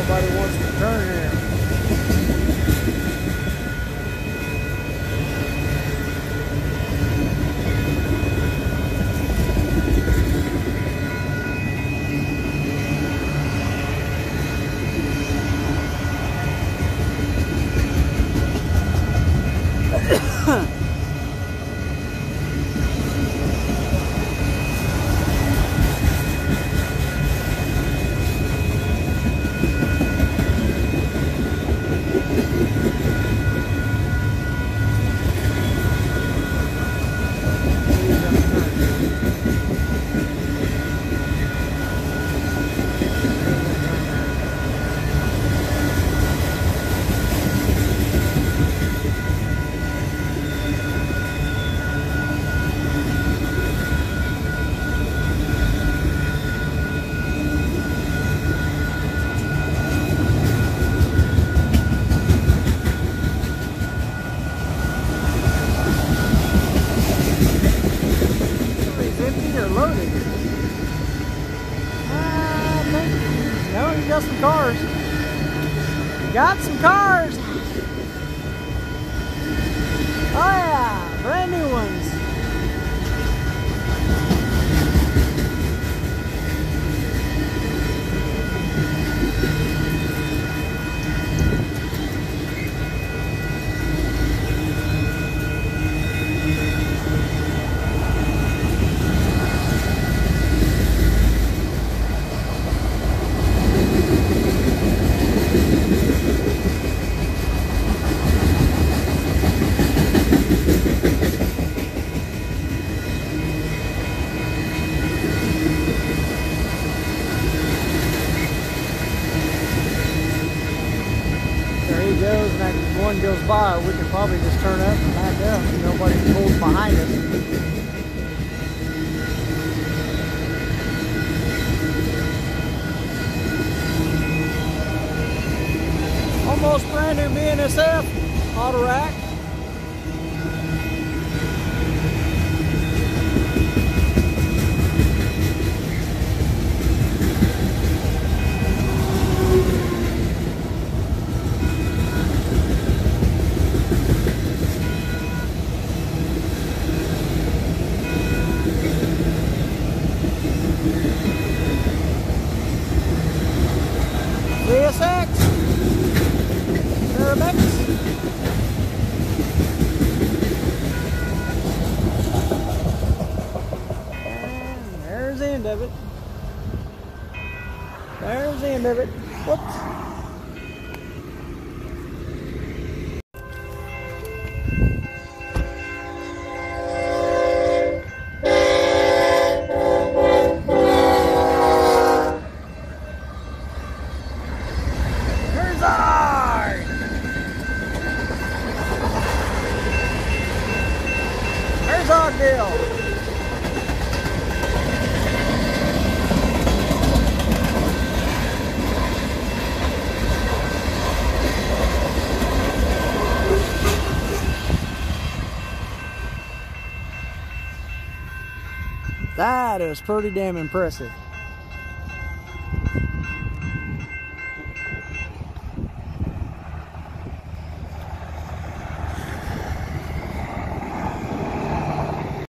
nobody wants to turn in. Got some cars. Got some cars. Oh yeah, brand new ones. Goes, and that one goes by, we can probably just turn up and back up. Nobody pulls behind us. Almost brand new BNSF auto rack. Ferromex. And there's the end of it. There's the end of it. Whoops. That is pretty damn impressive.